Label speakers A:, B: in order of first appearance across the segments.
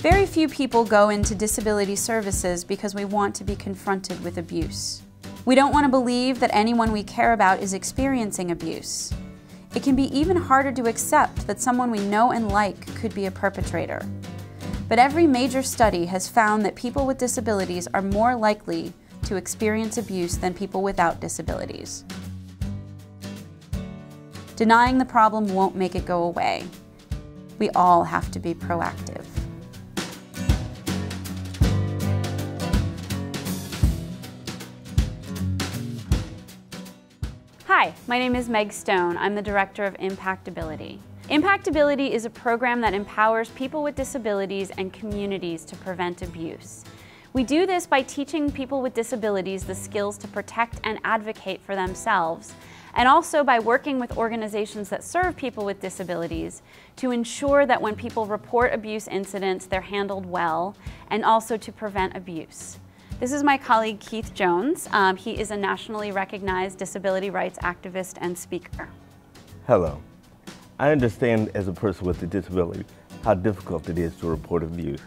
A: Very few people go into disability services because we want to be confronted with abuse. We don't want to believe that anyone we care about is experiencing abuse. It can be even harder to accept that someone we know and like could be a perpetrator. But every major study has found that people with disabilities are more likely to experience abuse than people without disabilities. Denying the problem won't make it go away. We all have to be proactive. Hi, my name is Meg Stone. I'm the Director of IMPACT:Ability. IMPACT:Ability is a program that empowers people with disabilities and communities to prevent abuse. We do this by teaching people with disabilities the skills to protect and advocate for themselves, and also by working with organizations that serve people with disabilities to ensure that when people report abuse incidents, they're handled well, and also to prevent abuse. This is my colleague Keith Jones. Um, he is a nationally recognized disability rights activist and speaker.
B: Hello. I understand as a person with a disability how difficult it is to report abuse.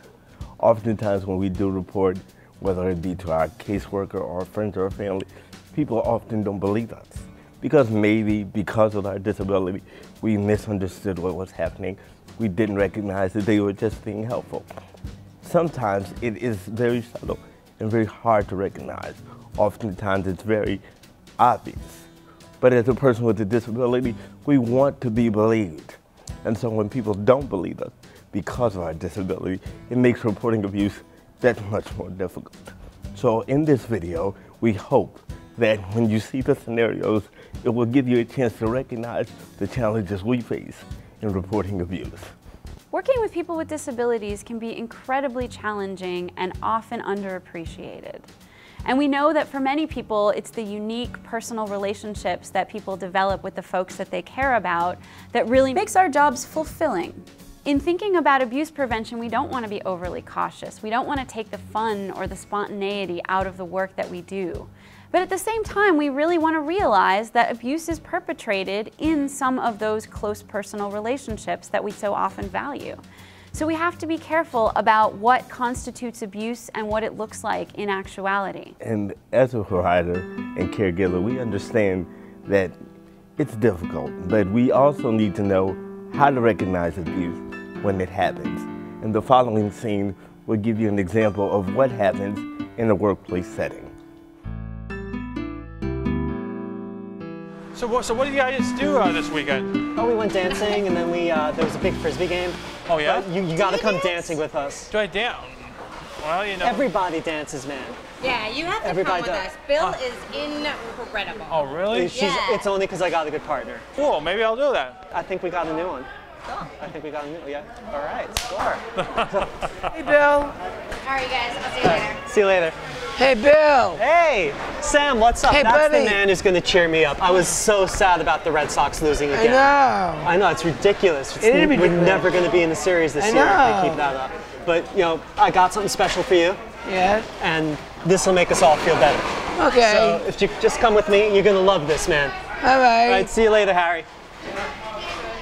B: Oftentimes when we do report, whether it be to our caseworker or friends or family, people often don't believe us. Because maybe because of our disability, we misunderstood what was happening. We didn't recognize that they were just being helpful. Sometimes it is very subtle and very hard to recognize. Oftentimes it's very obvious. But as a person with a disability, we want to be believed. And so when people don't believe us because of our disability, it makes reporting abuse that much more difficult. So in this video, we hope that when you see the scenarios, it will give you a chance to recognize the challenges we face in reporting abuse.
A: Working with people with disabilities can be incredibly challenging and often underappreciated. And we know that for many people, it's the unique personal relationships that people develop with the folks that they care about that really makes our jobs fulfilling. In thinking about abuse prevention, we don't want to be overly cautious. We don't want to take the fun or the spontaneity out of the work that we do. But at the same time, we really want to realize that abuse is perpetrated in some of those close personal relationships that we so often value. So we have to be careful about what constitutes abuse and what it looks like in actuality.
B: And as a provider and caregiver, we understand that it's difficult, but we also need to know how to recognize abuse when it happens. And the following scene will give you an example of what happens in a workplace setting.
C: So what, so what did you guys do uh, this weekend?
D: Oh, we went dancing, and then we uh, there was a big frisbee game.
C: Oh yeah.
D: But you you got to come dancing with us.
C: Do I dance? Well, you know.
D: Everybody dances, man.
E: Yeah, you have to
D: Everybody
E: come with
D: does.
E: us. Bill
C: Uh.
E: is incredible.
C: oh really?
D: She's,
E: Yeah.
D: It's only because I got a good partner.
C: Cool. Maybe I'll do that.
D: I think we got a new one. I think we got a new. Yeah. All right. Score.
F: Hey, Bill.
E: All right, guys. I'll see you later.
D: See you later.
F: Hey, Bill.
D: Hey, Sam. What's up?
F: Hey,
D: That's
F: buddy.
D: the man who's going to cheer me up. I was so sad about the Red Sox losing again.
F: I
D: again.
F: know.
D: I know it's ridiculous. It's,
F: It is
D: We're
F: ridiculous.
D: never going to be in the series this
F: I
D: year if
F: know.
D: they keep that up. But you know, I got something special for you,
F: Yeah.
D: and this will make us all feel better.
F: Okay.
D: So if you just come with me, you're gonna love this, man.
F: All right.
D: All right, see you later, Harry.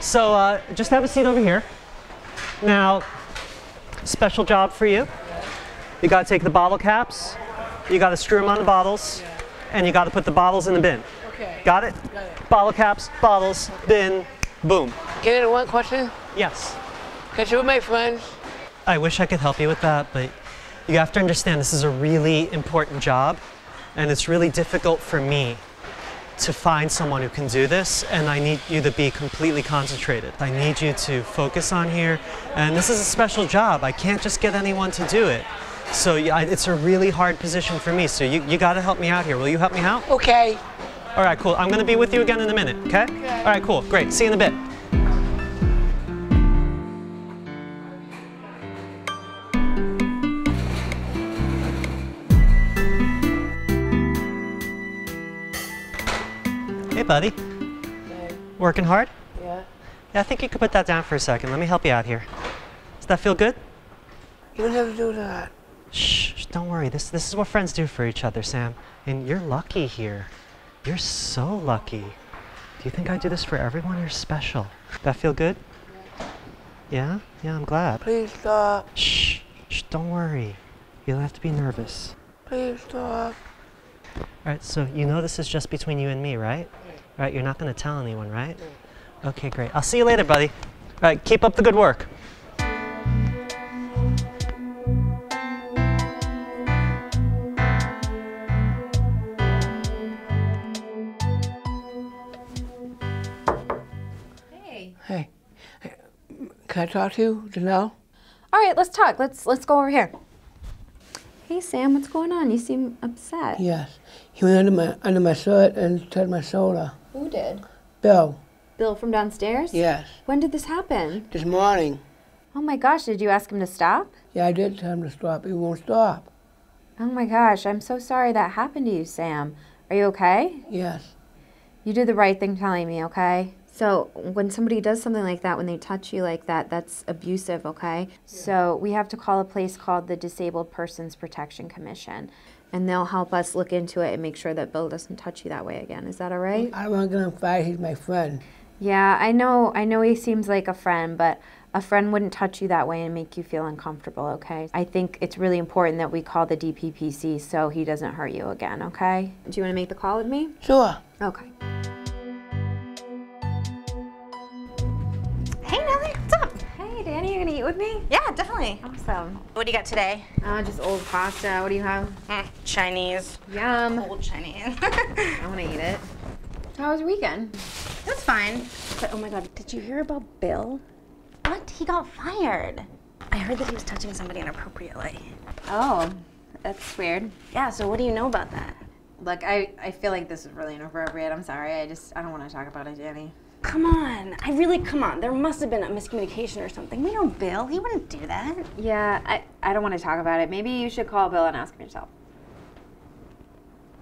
D: So uh, just have a seat over here. Now, special job for you. You gotta take the bottle caps, you gotta screw them on the bottles, and you gotta put the bottles in the bin.
F: Okay.
D: Got it?
F: Got it.
D: Bottle caps, bottles, bin, boom.
F: Can I one question?
D: Yes.
F: Can you with my friends?
D: I wish I could help you with that, but you have to understand this is a really important job, and it's really difficult for me to find someone who can do this, and I need you to be completely concentrated. I need you to focus on here, and this is a special job. I can't just get anyone to do it. So I- it's a really hard position for me, so you, you gotta help me out here. Will you help me out?
F: Okay.
D: All right, cool. I'm gonna be with you again in a minute, okay? All right, cool. Great. See you in a bit. Hey, buddy.
F: Okay.
D: Working hard?
F: Yeah.
D: Yeah, I think you could put that down for a second. Let me help you out here. Does that feel good?
F: You don't have to do that.
D: Shh, shh, don't worry. This, this is what friends do for each other, Sam. And you're lucky here. You're so lucky. Do you think I do this for everyone? You're special. That feel good? Yeah? Yeah, I'm glad.
F: Please stop.
D: Shh. Don't worry. You don't have to be nervous.
F: Please stop.
D: All right, so you know this is just between you and me, right? All right, you're not going to tell anyone, right? Okay, great. I'll see you later, buddy. All right, keep up the good work.
E: Hey.
F: Hey. Can I talk to you, Janelle?
E: All right, let's talk. Let's let's go over here. Hey Sam, what's going on? You seem upset.
F: Yes. He went under my under my shirt and touched my shoulder.
E: Who did?
F: Bill.
E: Bill from downstairs?
F: Yes.
E: When did this happen?
F: This morning.
E: Oh my gosh, did you ask him to stop?
F: Yeah, I did tell him to stop. He won't stop.
E: Oh my gosh, I'm so sorry that happened to you, Sam. Are you okay?
F: Yes.
E: You did the right thing telling me, okay? So, when somebody does something like that, when they touch you like that, that's abusive, okay? So, we have to call a place called the Disabled Persons Protection Commission. And they'll help us look into it and make sure that Bill doesn't touch you that way again. Is that all right?
F: I don't want to get him fired. He's my friend.
E: Yeah, I know. I know he seems like a friend, but a friend wouldn't touch you that way and make you feel uncomfortable, okay? I think it's really important that we call the DPPC so he doesn't hurt you again, okay? Do you want to make the call with me?
F: Sure.
E: Okay.
G: Hey,
E: Danny, you gonna eat with me?
G: Yeah, definitely.
E: Awesome.
G: What do you got today?
E: Uh, just old pasta. What do you have?
G: Mm, Chinese.
E: Yum.
G: Old Chinese.
E: I want to eat it. How was your weekend?
G: That's fine. But oh my god, did you hear about Bill? What? He got fired. I heard that he was touching somebody inappropriately.
E: Oh, that's weird.
G: Yeah, so what do you know about that?
E: Look, I, I feel like this is really inappropriate. I'm sorry. I just, I don't want to talk about it, Danny.
G: Come on. I really, come on. There must have been a miscommunication or something. We know Bill. He wouldn't do that.
E: Yeah, I, I don't want to talk about it. Maybe you should call Bill and ask him yourself.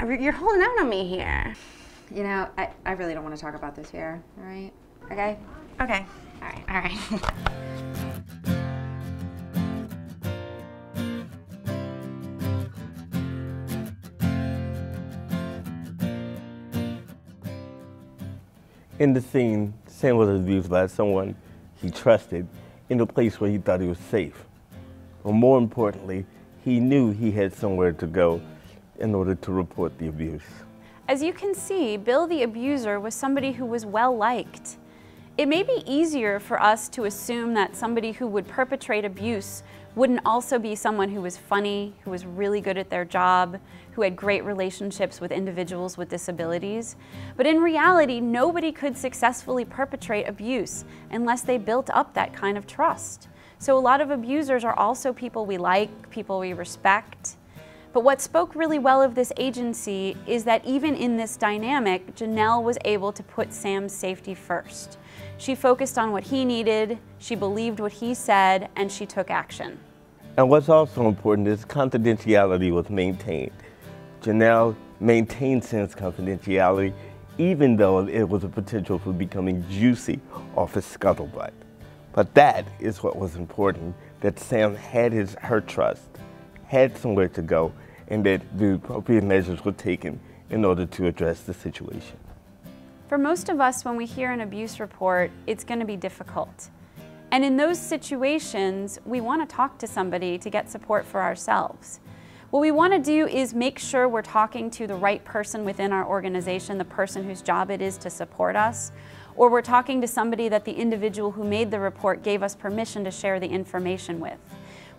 G: Uh, you- You're holding out on me here.
E: You know, I, I really don't want to talk about this here, all right? Okay?
G: Okay. All right. All right.
B: In the scene, Sam was abused by someone he trusted in a place where he thought he was safe. But more importantly, he knew he had somewhere to go in order to report the abuse.
A: As you can see, Bill the abuser was somebody who was well liked. It may be easier for us to assume that somebody who would perpetrate abuse wouldn't also be someone who was funny, who was really good at their job, who had great relationships with individuals with disabilities. But in reality, nobody could successfully perpetrate abuse unless they built up that kind of trust. So a lot of abusers are also people we like, people we respect. But what spoke really well of this agency is that even in this dynamic, Janelle was able to put Sam's safety first. She focused on what he needed, she believed what he said, and she took action.
B: And what's also important is confidentiality was maintained. Janelle maintained Sam's confidentiality even though it was a potential for becoming juicy off his scuttlebutt. But that is what was important, that Sam had his, her trust, had somewhere to go, and that the appropriate measures were taken in order to address the situation.
A: For most of us, when we hear an abuse report, it's going to be difficult. And in those situations, we want to talk to somebody to get support for ourselves. What we want to do is make sure we're talking to the right person within our organization, the person whose job it is to support us, or we're talking to somebody that the individual who made the report gave us permission to share the information with.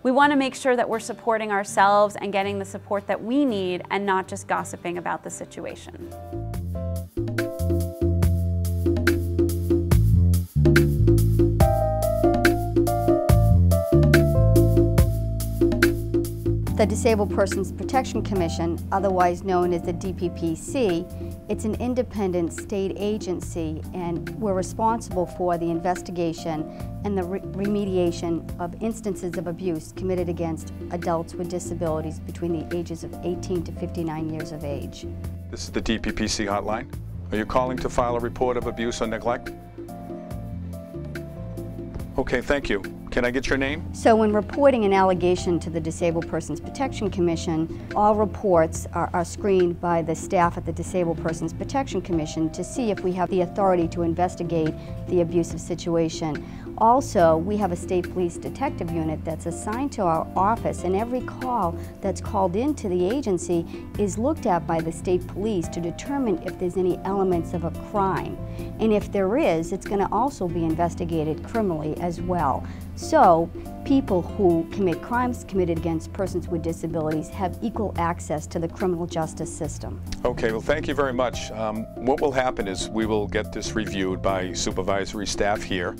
A: We want to make sure that we're supporting ourselves and getting the support that we need and not just gossiping about the situation.
H: The Disabled Persons Protection Commission, otherwise known as the DPPC, it's an independent state agency and we're responsible for the investigation and the re- remediation of instances of abuse committed against adults with disabilities between the ages of 18 to 59 years of age.
I: This is the DPPC hotline. Are you calling to file a report of abuse or neglect? Okay, thank you. Can I get your name?
H: So when reporting an allegation to the Disabled Persons Protection Commission, all reports are, are screened by the staff at the Disabled Persons Protection Commission to see if we have the authority to investigate the abusive situation. Also, we have a state police detective unit that's assigned to our office, and every call that's called into the agency is looked at by the state police to determine if there's any elements of a crime. And if there is, it's going to also be investigated criminally as well. So, people who commit crimes committed against persons with disabilities have equal access to the criminal justice system.
I: Okay, well, thank you very much. Um, what will happen is we will get this reviewed by supervisory staff here.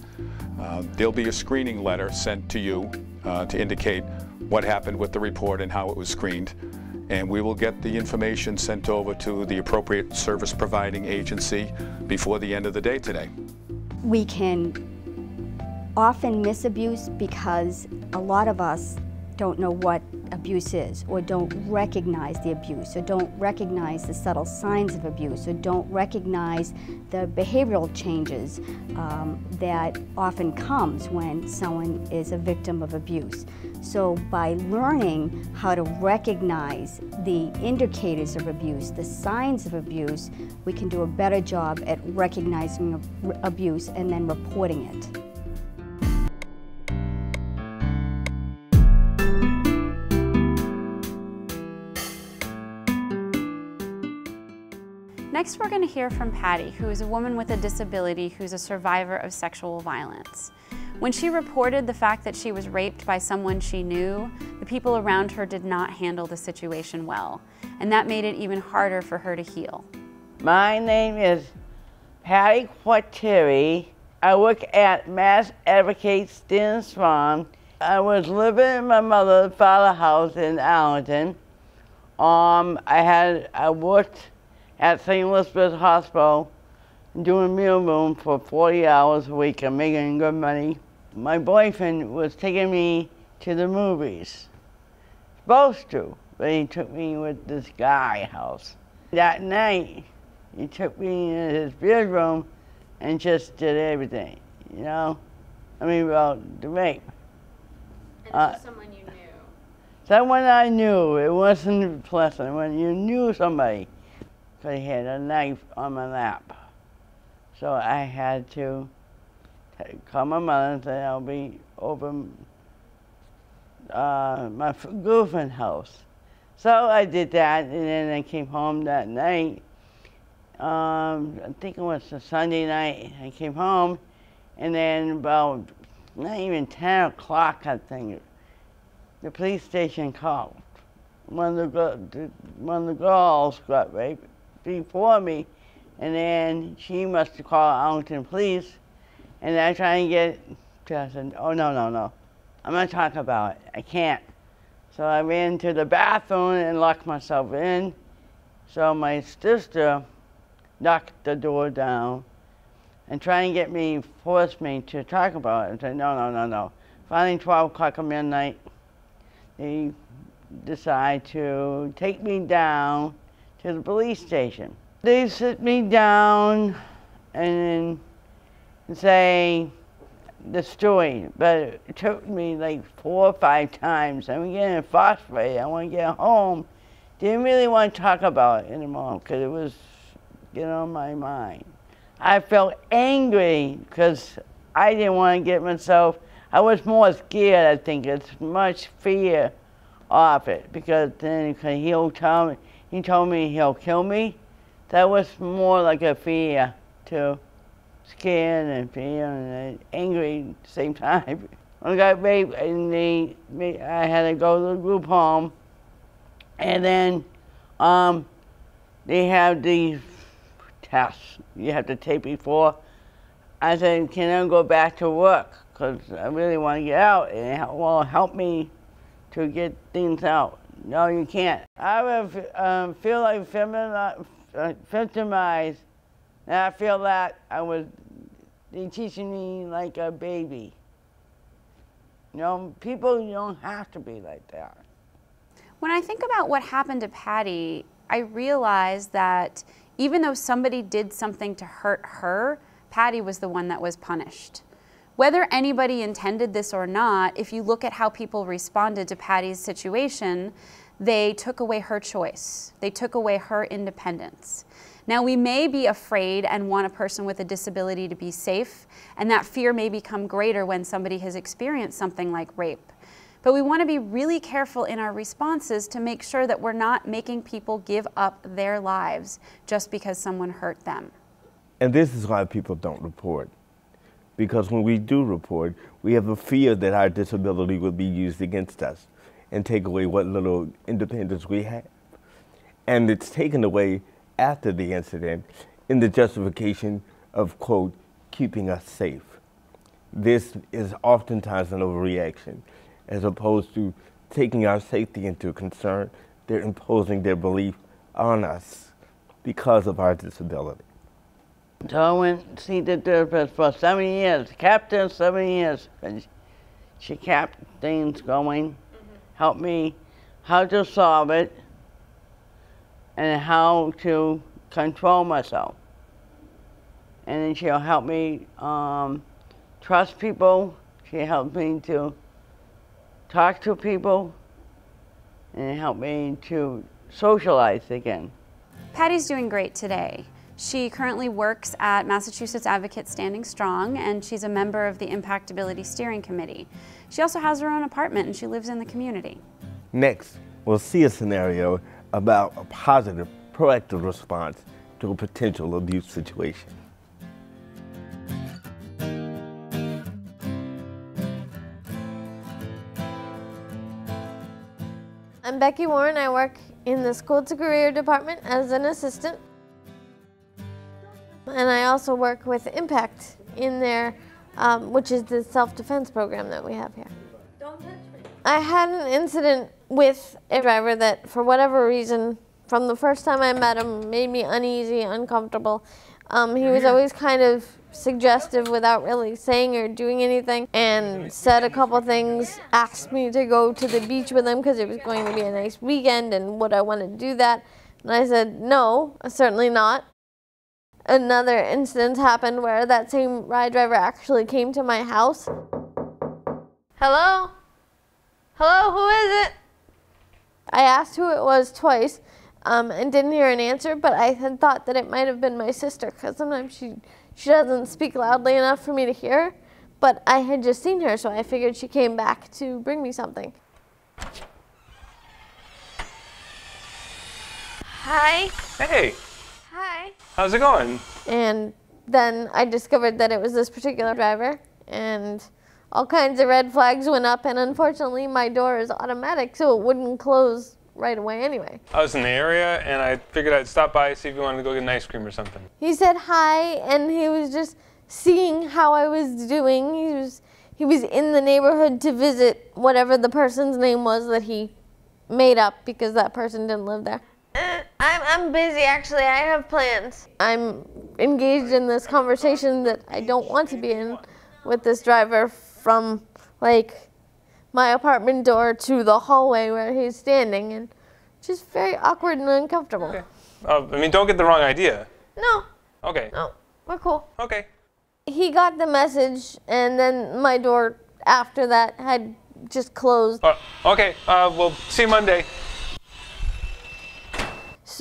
I: Uh, there'll be a screening letter sent to you uh, to indicate what happened with the report and how it was screened. And we will get the information sent over to the appropriate service providing agency before the end of the day today.
H: We can often miss abuse because a lot of us don't know what abuse is, or don't recognize the abuse, or don't recognize the subtle signs of abuse, or don't recognize the behavioral changes um, that often comes when someone is a victim of abuse. So by learning how to recognize the indicators of abuse, the signs of abuse, we can do a better job at recognizing abuse and then reporting it.
A: Next, we're going to hear from Patty, who is a woman with a disability who's a survivor of sexual violence. When she reported the fact that she was raped by someone she knew, the people around her did not handle the situation well, and that made it even harder for her to heal.
J: My name is Patty Quartieri. I work at Mass Advocate Standing Strong. I was living in my mother's father's house in Arlington. Um, I had I worked at St. Elizabeth Hospital doing meal room for 40 hours a week and making good money. My boyfriend was taking me to the movies. Supposed to, but he took me with this guy house. That night, he took me in his bedroom and just did everything, you know? I mean, well, the rape.
A: And uh, someone you knew?
J: Someone I knew. It wasn't pleasant when you knew somebody because he had a knife on my lap. So I had to call my mother and say I'll be over uh, my girlfriend's house. So I did that, and then I came home that night. Um, I think it was a Sunday night. I came home, and then about not even 10 o'clock, I think, the police station called. One of the, one of the girls got raped before me, and then she must have called Arlington Police, and I tried to get, I said, oh, no, no, no. I'm to talk about it. I can't. So I ran to the bathroom and locked myself in. So my sister knocked the door down and tried to get me, force me to talk about it. I said, no, no, no, no. Finally, 12 o'clock at midnight, they decide to take me down to the police station. They sit me down and say the story, but it took me like four or five times. I'm getting frustrated. I want to get home. Didn't really want to talk about it anymore because it was getting on my mind. I felt angry because I didn't want to get myself, I was more scared, I think. It's much fear off it because then he'll tell me, he told me he'll kill me. That was more like a fear, too. Scared and fear and angry at the same time. I got raped, and they, I had to go to the group home, and then um, they have these tests you have to take before. I said, can I go back to work? Because I really want to get out and well, help me to get things out. No, you can't. I would um, feel like uh, victimized, and I feel that I was they teaching me like a baby. You know, people don't have to be like that.
A: When I think about what happened to Patty, I realize that even though somebody did something to hurt her, Patty was the one that was punished. Whether anybody intended this or not, if you look at how people responded to Patty's situation, they took away her choice. They took away her independence. Now, we may be afraid and want a person with a disability to be safe, and that fear may become greater when somebody has experienced something like rape. But we want to be really careful in our responses to make sure that we're not making people give up their lives just because someone hurt them.
B: And this is why people don't report. Because when we do report, we have a fear that our disability will be used against us and take away what little independence we have. And it's taken away after the incident in the justification of, quote, keeping us safe. This is oftentimes an overreaction. As opposed to taking our safety into concern, they're imposing their belief on us because of our disability.
J: So I went to see the therapist for seven years, captain seven years. And she kept things going, helped me how to solve it, and how to control myself. And then she'll help me um, trust people. She helped me to talk to people and help me to socialize again.
A: Patty's doing great today. She currently works at Massachusetts Advocate Standing Strong and she's a member of the IMPACT:Ability Steering Committee. She also has her own apartment and she lives in the community.
B: Next, we'll see a scenario about a positive, proactive response to a potential abuse situation.
K: I'm Becky Warren. I work in the School to Career Department as an assistant. And I also work with Impact in there, um, which is the self-defense program that we have here. Don't touch me. I had an incident with a driver that, for whatever reason, from the first time I met him, made me uneasy, uncomfortable. Um, he was always kind of suggestive without really saying or doing anything and said a couple things, asked me to go to the beach with him because it was going to be a nice weekend and would I want to do that. And I said, no, certainly not. Another incident happened where that same ride driver actually came to my house. Hello? Hello, who is it? I asked who it was twice um, and didn't hear an answer, but I had thought that it might have been my sister because sometimes she she doesn't speak loudly enough for me to hear, but I had just seen her, so I figured she came back to bring me something. Hi.
C: Hey,
K: Hi.
C: how's it going?
K: And then I discovered that it was this particular driver, and all kinds of red flags went up, and unfortunately, my door is automatic, so it wouldn't close right away anyway.
C: I was in the area and I figured I'd stop by see if you wanted to go get an ice cream or something.
K: He said hi, and he was just seeing how I was doing. He was he was in the neighborhood to visit whatever the person's name was that he made up because that person didn't live there. I'm, I'm busy actually. I have plans. I'm engaged in this conversation that I don't want to be in with this driver from like my apartment door to the hallway where he's standing and just very awkward and uncomfortable.
C: Okay. Uh, I mean, don't get the wrong idea.
K: No,
C: Okay.
K: no, we're cool.
C: Okay.
K: He got the message and then my door after that had just closed.
C: Uh, okay. Uh, we'll see you Monday.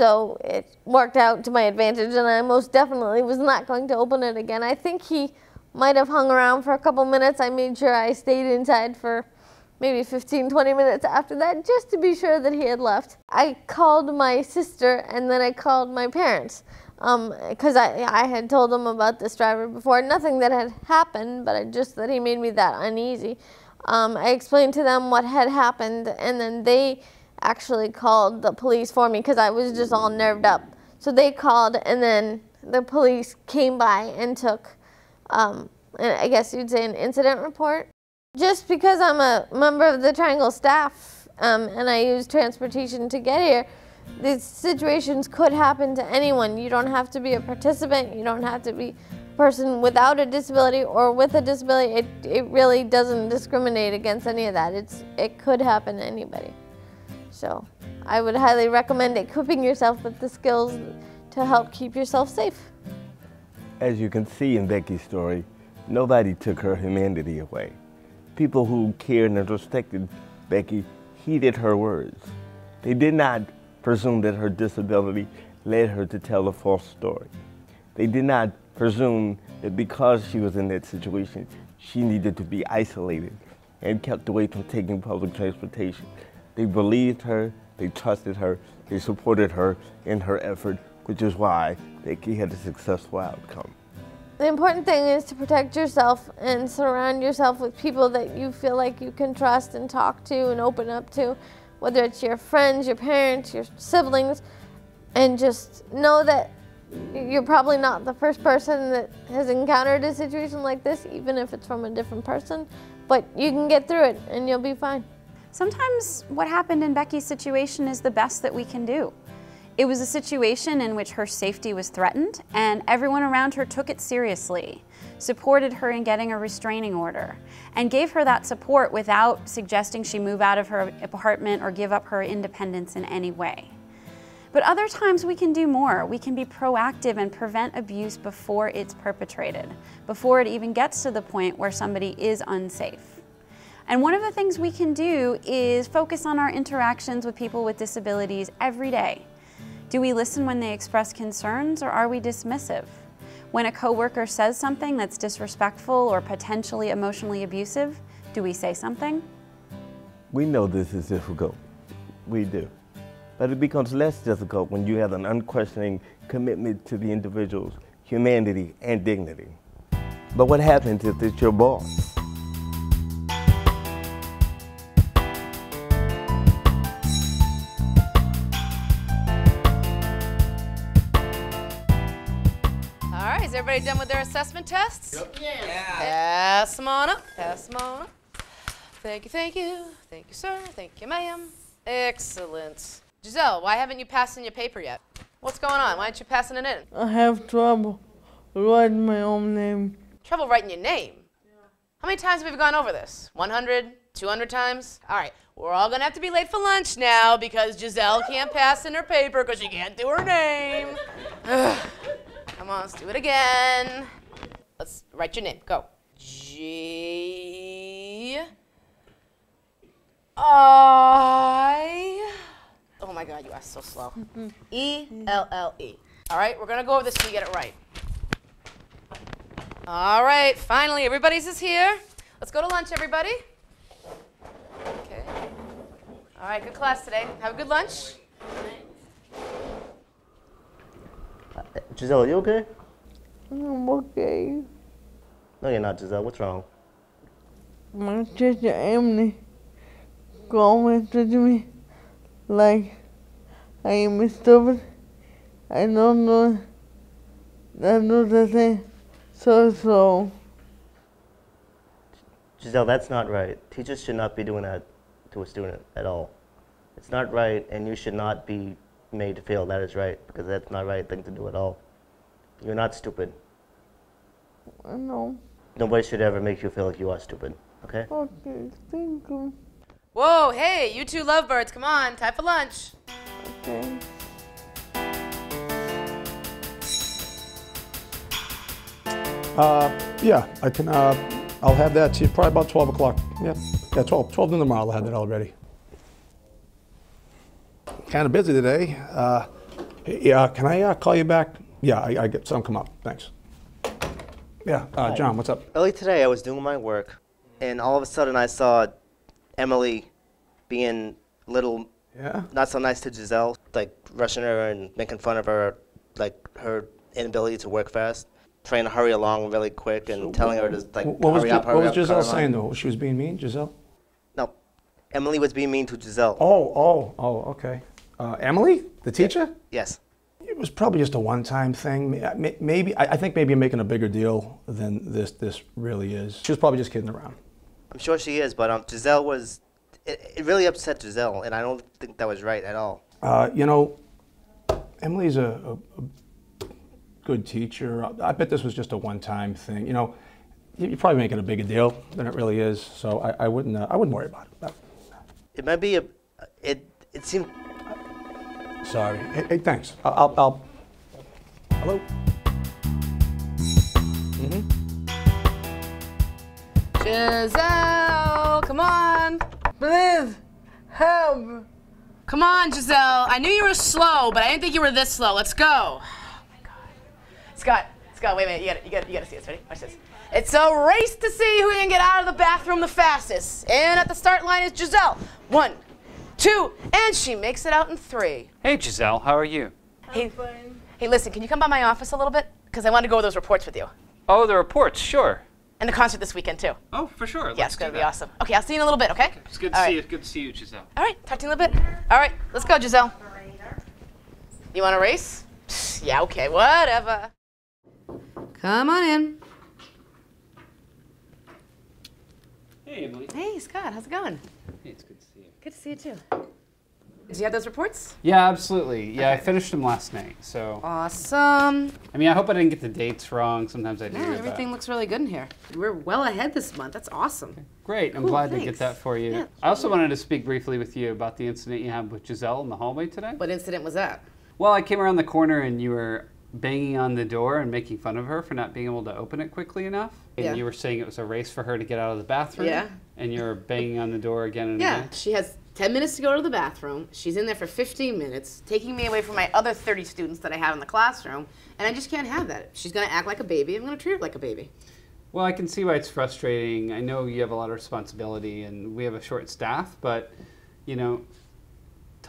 K: So it worked out to my advantage, and I most definitely was not going to open it again. I think he might have hung around for a couple minutes. I made sure I stayed inside for maybe 15, 20 minutes after that just to be sure that he had left. I called my sister and then I called my parents because I, I had told them about this driver before. Nothing that had happened, but I, just that he made me that uneasy. Um, I explained to them what had happened, and then they actually called the police for me because I was just all nerved up. So they called, and then the police came by and took, um, I guess you'd say, an incident report. Just because I'm a member of the Triangle staff um, and I use transportation to get here, these situations could happen to anyone. You don't have to be a participant. You don't have to be a person without a disability or with a disability. It, it really doesn't discriminate against any of that. It's, it could happen to anybody. So I would highly recommend equipping yourself with the skills to help keep yourself safe.
B: As you can see in Becky's story, nobody took her humanity away. People who cared and respected Becky heeded her words. They did not presume that her disability led her to tell a false story. They did not presume that because she was in that situation, she needed to be isolated and kept away from taking public transportation. They believed her, they trusted her, they supported her in her effort, which is why they had a successful outcome.
K: The important thing is to protect yourself and surround yourself with people that you feel like you can trust and talk to and open up to, whether it's your friends, your parents, your siblings, and just know that you're probably not the first person that has encountered a situation like this, even if it's from a different person, but you can get through it and you'll be fine.
A: Sometimes what happened in Becky's situation is the best that we can do. It was a situation in which her safety was threatened and everyone around her took it seriously, supported her in getting a restraining order, and gave her that support without suggesting she move out of her apartment or give up her independence in any way. But other times we can do more. We can be proactive and prevent abuse before it's perpetrated, before it even gets to the point where somebody is unsafe. And one of the things we can do is focus on our interactions with people with disabilities every day. Do we listen when they express concerns or are we dismissive? When a coworker says something that's disrespectful or potentially emotionally abusive, do we say something?
B: We know this is difficult. We do. But it becomes less difficult when you have an unquestioning commitment to the individual's humanity and dignity. But what happens if it's your boss?
L: Everybody done with their assessment tests?
M: Yep.
L: Yeah. Pass them on up. Pass them on up. Thank you, thank you. Thank you, sir. Thank you, ma'am. Excellent. Giselle, why haven't you passed in your paper yet? What's going on? Why aren't you passing it in?
N: I have trouble writing my own name.
L: Trouble writing your name? Yeah. How many times have we gone over this? 100? 200 times? All right, we're all gonna have to be late for lunch now because Giselle can't pass in her paper because she can't do her name. Come on, let's do it again. Let's write your name. Go. G. I. Oh my God, you are so slow. E L L E. All right, we're gonna go over this so you get it right. All right, finally, everybody's is here. Let's go to lunch, everybody. Okay. All right, good class today. Have a good lunch.
M: Giselle, are you okay?
N: I'm okay.
M: No, you're not, Giselle. What's wrong?
N: My sister Emily commented to me like I am stupid. I don't know. I know the thing so slow.
M: Giselle, that's not right. Teachers should not be doing that to a student at all. It's not right, and you should not be made to feel that is right, because that's not the right thing to do at all. You're not stupid.
N: I know.
M: Nobody should ever make you feel like you are stupid, okay?
N: Okay, thank you.
L: Whoa, hey, you two lovebirds, come on, time for lunch.
N: Okay.
O: Uh, yeah, I can, uh, I'll have that to you probably about 12 o'clock. Yeah, yeah, 12, 12 in the morning. I'll have that all ready. Kind of busy today. Uh, yeah, can I uh, call you back? Yeah, I, I get some come up. Thanks. Yeah, uh, John, what's up?
M: Early today, I was doing my work, and all of a sudden, I saw Emily being little,
O: Yeah?
M: not so nice to Giselle, like rushing her and making fun of her, like her inability to work fast, trying to hurry along really quick, and telling her to like
O: What was,
M: hurry
O: Gi-
M: up, hurry
O: what was
M: up,
O: Giselle saying though? She was being mean, Giselle?
M: No, Emily was being mean to Giselle.
O: Oh, oh, oh, okay. Uh, Emily, the teacher?
M: Yes.
O: It was probably just a one-time thing. May- may- Maybe I I think maybe you're making a bigger deal than this this really is. She was probably just kidding around.
M: I'm sure she is, but um, Giselle was. It, it really upset Giselle, and I don't think that was right at all.
O: Uh, you know, Emily's a, a, a good teacher. I bet this was just a one-time thing. You know, you- you're probably making a bigger deal than it really is. So I, I wouldn't uh, I wouldn't worry about it.
M: It might be a. It it seemed.
O: Sorry. Hey, hey thanks. I'll, I'll, I'll. Hello. Mm-hmm.
L: Giselle, come on.
N: Please help.
L: Come on, Giselle. I knew you were slow, but I didn't think you were this slow. Let's go. Oh my God. Scott, Scott, wait a minute. You gotta, you gotta, you gotta see this. Ready? Watch this. It's a race to see who can get out of the bathroom the fastest. And at the start line is Giselle. One, two, and she makes it out in three.
P: Hey, Giselle, how are you?
L: Hey, hey, listen, can you come by my office a little bit? Because I want to go over those reports with you.
P: Oh, the reports, sure.
L: And the concert this weekend, too.
P: Oh, for sure.
L: Yeah,
P: Let's
L: it's going to be awesome. Okay, I'll see you in a little bit, okay?
P: It's good to
L: All
P: see
L: right.
P: you. Good to see you, Giselle.
L: All right, talk to you in a little bit. All right, let's go, Giselle. You want to race? Yeah, okay, whatever. Come on in.
P: Hey, Emily.
L: Hey, Scott, how's it going?
P: Hey, it's good to see you.
L: Good to see you, too. Did you have those reports?
P: Yeah, absolutely. Yeah, I finished them last night. So,
L: Awesome.
P: I mean, I hope I didn't get the dates wrong. Sometimes I do.
L: No,
P: but-
L: everything looks really good in here. We're well ahead this month. That's awesome.
P: Great. I'm
L: Cool,
P: glad to get that for you.
L: Yeah.
P: I also wanted to speak briefly with you about the incident you had with Giselle in the hallway today.
L: What incident was that?
P: Well, I came around the corner and you were banging on the door and making fun of her for not being able to open it quickly enough. And
L: Yeah.
P: you were saying it was a race for her to get out of the bathroom.
L: Yeah.
P: And you're banging on the door again and
L: Yeah,
P: again.
L: she has 10 minutes to go to the bathroom. She's in there for 15 minutes, taking me away from my other 30 students that I have in the classroom, and I just can't have that. She's going to act like a baby, I'm going to treat her like a baby.
P: Well, I can see why it's frustrating. I know you have a lot of responsibility and we have a short staff, but, you know,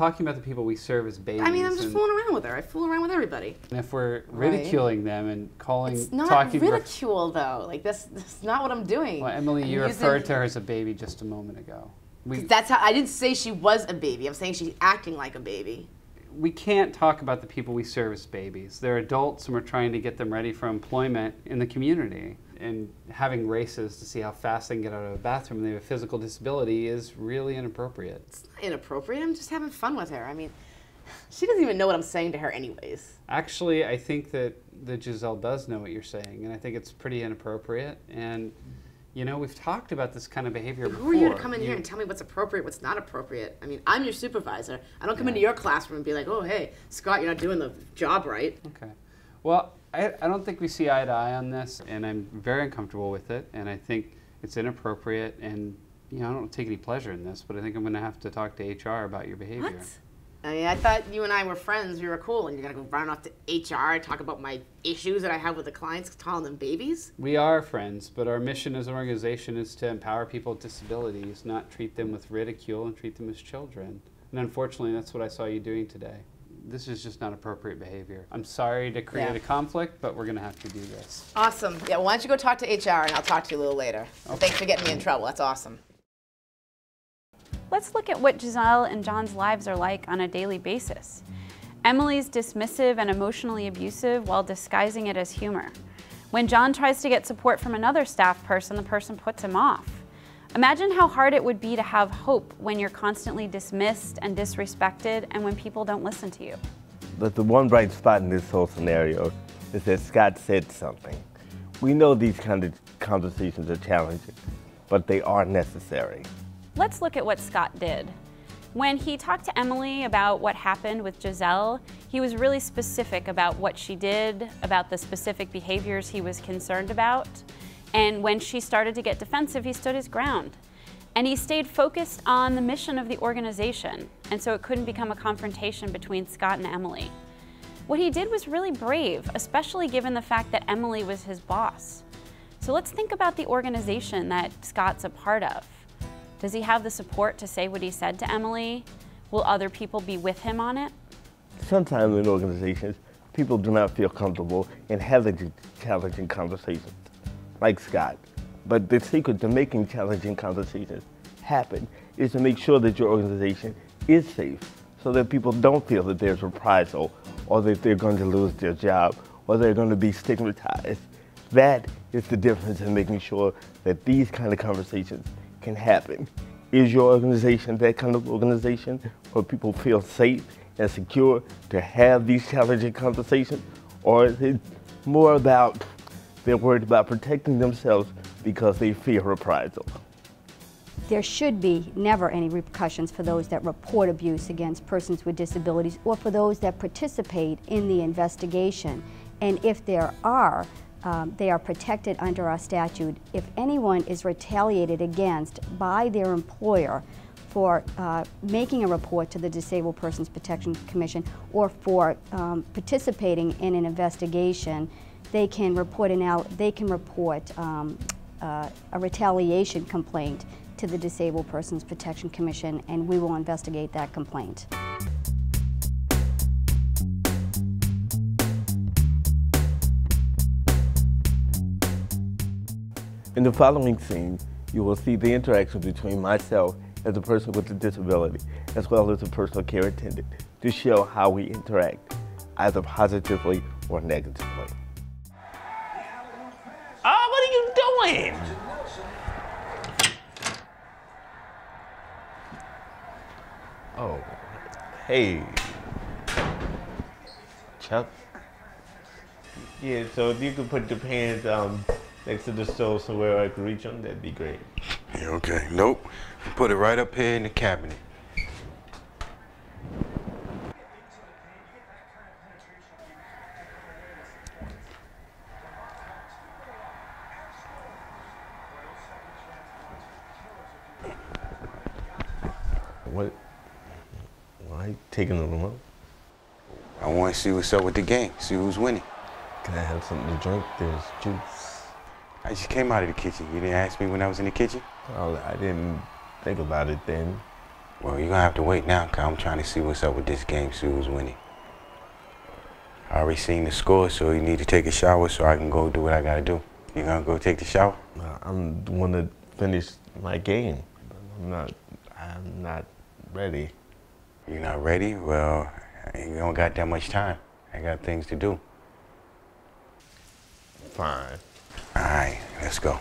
P: talking about the people we serve as babies.
L: I mean, I'm just fooling around with her. I fool around with everybody.
P: and if we're
L: Right.
P: ridiculing them and calling,
L: It's not
P: talking
L: ridicule, though. Like, that's, that's not what I'm doing.
P: Well, Emily,
L: I'm
P: you referred to her as a baby just a moment ago. We,
L: That's how I didn't say she was a baby. I'm saying she's acting like a baby.
P: we can't talk about the people we serve as babies. They're adults and we're trying to get them ready for employment in the community. And having races to see how fast they can get out of a bathroom and they have a physical disability is really inappropriate.
L: It's not inappropriate. I'm just having fun with her. I mean, she doesn't even know what I'm saying to her, anyways.
P: Actually, I think that, that Giselle does know what you're saying, and I think it's pretty inappropriate. And, you know, we've talked about this kind of behavior before.
L: Who are you to come in
P: You-
L: here and tell me what's appropriate, what's not appropriate? I mean, I'm your supervisor. I don't come into your classroom and be like, oh, hey, Scott, you're not doing the job right.
P: Okay. Well, I, I don't think we see eye to eye on this, and I'm very uncomfortable with it, and I think it's inappropriate, and you know I don't take any pleasure in this, but I think I'm going to have to talk to HR about your behavior.
L: What? I mean, I thought you and I were friends. We were cool, and you're gonna go run off to HR and talk about my issues that I have with the clients, calling them babies.
P: We are friends, but our mission as an organization is to empower people with disabilities, not treat them with ridicule and treat them as children. And unfortunately, that's what I saw you doing today. This is just not appropriate behavior. I'm sorry to create
L: Yeah.
P: a conflict, but we're going to have to do this.
L: Awesome. Yeah, why don't you go talk to HR, and I'll talk to you a little later. Thanks for getting me in trouble. That's awesome.
A: Let's look at what Giselle and John's lives are like on a daily basis. Emily's dismissive and emotionally abusive while disguising it as humor. When John tries to get support from another staff person, the person puts him off. Imagine how hard it would be to have hope when you're constantly dismissed and disrespected and when people don't listen to you.
B: But the one bright spot in this whole scenario is that Scott said something. We know these kind of conversations are challenging, but they are necessary.
A: Let's look at what Scott did. When he talked to Emily about what happened with Giselle, he was really specific about what she did, about the specific behaviors he was concerned about. And when she started to get defensive, he stood his ground. And he stayed focused on the mission of the organization, and so it couldn't become a confrontation between Scott and Emily. What he did was really brave, especially given the fact that Emily was his boss. So let's think about the organization that Scott's a part of. Does he have the support to say what he said to Emily? Will other people be with him on it?
B: Sometimes in organizations, people do not feel comfortable in having challenging conversations, like Scott. But the secret to making challenging conversations happen is to make sure that your organization is safe so that people don't feel that there's reprisal or that they're going to lose their job or they're going to be stigmatized. That is the difference in making sure that these kind of conversations can happen. Is your organization that kind of organization where people feel safe and secure to have these challenging conversations? Or is it more about they're worried about protecting themselves because they fear reprisal?
H: There should be never any repercussions for those that report abuse against persons with disabilities or for those that participate in the investigation. And if there are, um, they are protected under our statute. If anyone is retaliated against by their employer for uh, making a report to the Disabled Persons Protection Commission or for um, participating in an investigation, they can report an they can report um, uh, a retaliation complaint to the Disabled Persons Protection Commission, and we will investigate that complaint.
B: In the following scene, you will see the interaction between myself as a person with a disability, as well as a personal care attendant, to show how we interact, either positively or negatively.
Q: Oh, what are you doing?
B: Oh, hey. Chuck? Yeah, so if you could put the pants um, next to the stove somewhere I could reach them, that'd be great.
R: Yeah, okay. Nope. Put it right up here in the cabinet.
B: What? Why taking the remote?
R: I want to see what's up with the game, see who's winning.
B: Can I have something to drink? There's juice.
R: I just came out of the kitchen. You didn't ask me when I was in the kitchen?
B: Well, I didn't think about it then.
R: Well, you're gonna have to wait now, cause I'm trying to see what's up with this game, see who's winning. I already seen the score, so you need to take a shower so I can go do what I gotta do. You gonna go take the shower?
B: I'm the one to finish my game. I'm not. I'm not ready.
R: You're not ready? Well, you don't got that much time. I got things to do.
B: Fine.
R: All right, let's go.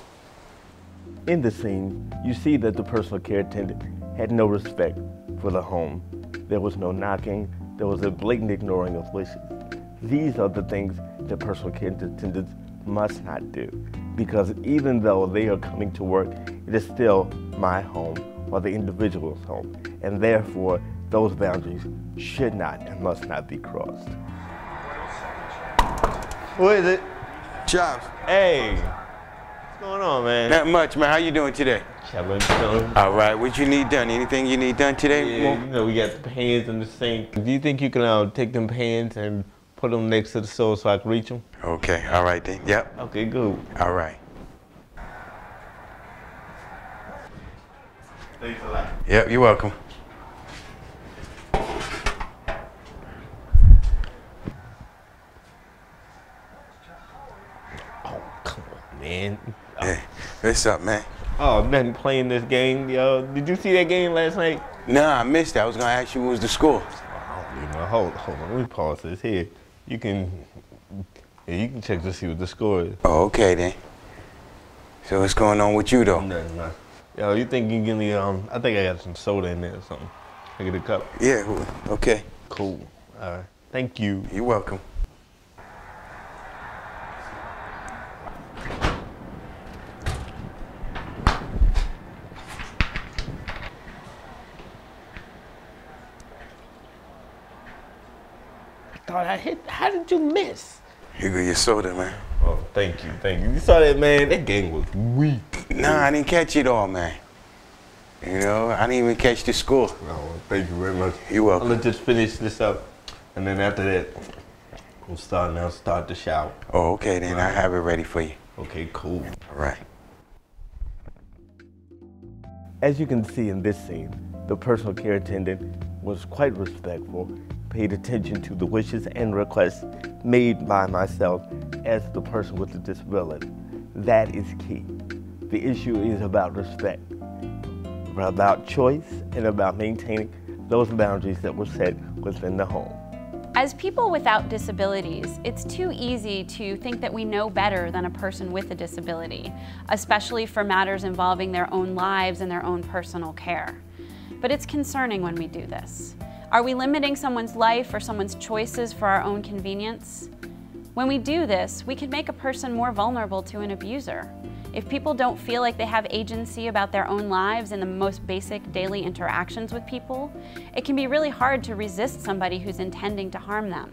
B: In the scene, you see that the personal care attendant had no respect for the home. There was no knocking. There was a blatant ignoring of wishes. These are the things that personal care attendants must not do because even though they are coming to work, it is still my home or the individual's home, and therefore those boundaries should not and must not be crossed.
R: What is it? Chops.
B: Hey. What's going on, man?
R: Not much, man. How you doing today?
B: Chilling, chilling.
R: All right. What you need done? Anything you need done today?
B: Yeah, you know, we got the pans in the sink. Do you think you can uh, take them pans and put them next to the stove so I can reach them?
R: Okay. All right then. Yep.
B: Okay, good.
R: All right.
B: Thanks a lot.
R: Yep. You're welcome.
B: Oh, come on, man.
R: Hey, what's up, man?
B: Oh, nothing playing this game, yo. Did you see that game last night?
R: Nah, I missed it. I was gonna ask you what was the score.
B: You know, hold, hold on. Let me pause this here. You can, yeah, you can check to see what the score is.
R: Oh, okay then. So what's going on with you though?
B: Nothing, man. Yo, you think you can give me um? I think I got some soda in there or something. I get a cup.
R: Yeah. Okay.
B: Cool. All right. Thank you.
R: You're welcome.
B: I thought I hit. How did you miss?
R: Here go your soda, man.
B: Oh, thank you, thank you. You saw that, man? That game was weak.
R: Nah, I didn't catch it all, man. You know, I didn't even catch the score.
B: Oh, thank you very much.
R: You're welcome.
B: I'm gonna just finish this up, and then after that, we'll start now. Start the shower.
R: Oh, okay then. I have it ready for you.
B: Okay, cool.
R: All right.
B: As you can see in this scene, the personal care attendant was quite respectful, paid attention to the wishes and requests made by myself as the person with the disability. That is key. The issue is about respect, about choice, and about maintaining those boundaries that were set within the home.
A: As people without disabilities, it's too easy to think that we know better than a person with a disability, especially for matters involving their own lives and their own personal care. But it's concerning when we do this. Are we limiting someone's life or someone's choices for our own convenience? When we do this, we can make a person more vulnerable to an abuser. If people don't feel like they have agency about their own lives and the most basic daily interactions with people, it can be really hard to resist somebody who's intending to harm them.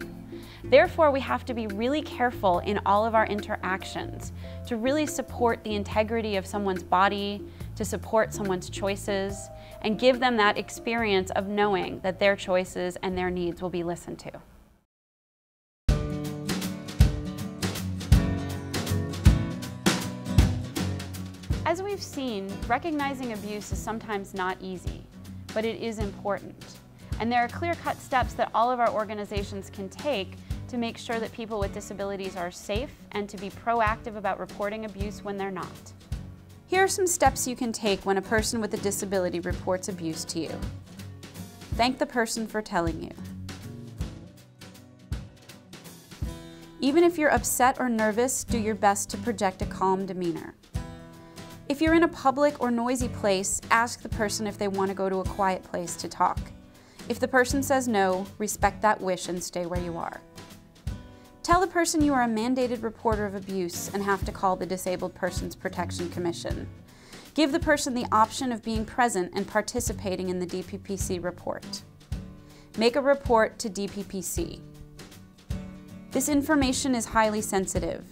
A: Therefore, we have to be really careful in all of our interactions to really support the integrity of someone's body, to support someone's choices and give them that experience of knowing that their choices and their needs will be listened to. As we've seen, recognizing abuse is sometimes not easy, but it is important. And there are clear-cut steps that all of our organizations can take to make sure that people with disabilities are safe and to be proactive about reporting abuse when they're not. Here are some steps you can take when a person with a disability reports abuse to you. Thank the person for telling you. Even if you're upset or nervous, do your best to project a calm demeanor. If you're in a public or noisy place, ask the person if they want to go to a quiet place to talk. If the person says no, respect that wish and stay where you are. Tell the person you are a mandated reporter of abuse and have to call the Disabled Persons Protection Commission. Give the person the option of being present and participating in the DPPC report. Make a report to DPPC. This information is highly sensitive.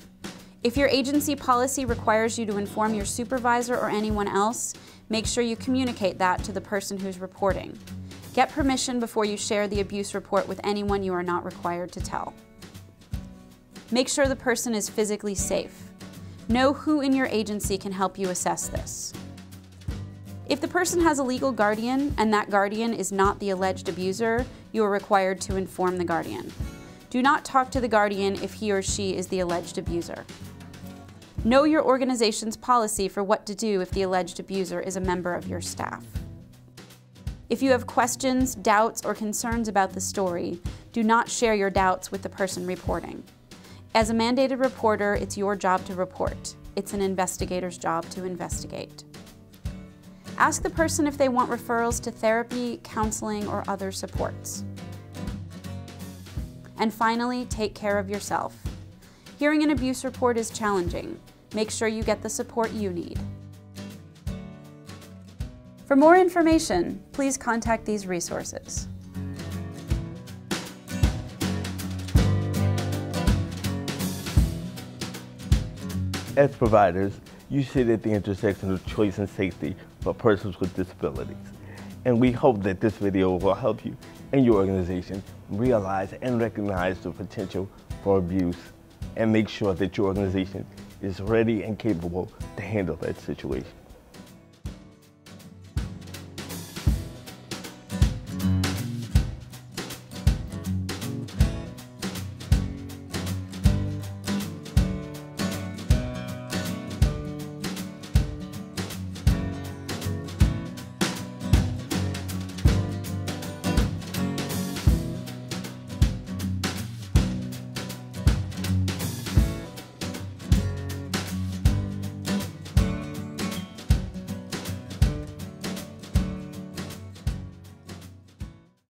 A: If your agency policy requires you to inform your supervisor or anyone else, make sure you communicate that to the person who's reporting. Get permission before you share the abuse report with anyone you are not required to tell. Make sure the person is physically safe. Know who in your agency can help you assess this. If the person has a legal guardian and that guardian is not the alleged abuser, you are required to inform the guardian. Do not talk to the guardian if he or she is the alleged abuser. Know your organization's policy for what to do if the alleged abuser is a member of your staff. If you have questions, doubts, or concerns about the story, do not share your doubts with the person reporting. As a mandated reporter, it's your job to report. It's an investigator's job to investigate. Ask the person if they want referrals to therapy, counseling, or other supports. And finally, take care of yourself. Hearing an abuse report is challenging. Make sure you get the support you need. For more information, please contact these resources.
B: As providers, you sit at the intersection of choice and safety for persons with disabilities. And we hope that this video will help you and your organization realize and recognize the potential for abuse and make sure that your organization is ready and capable to handle that situation.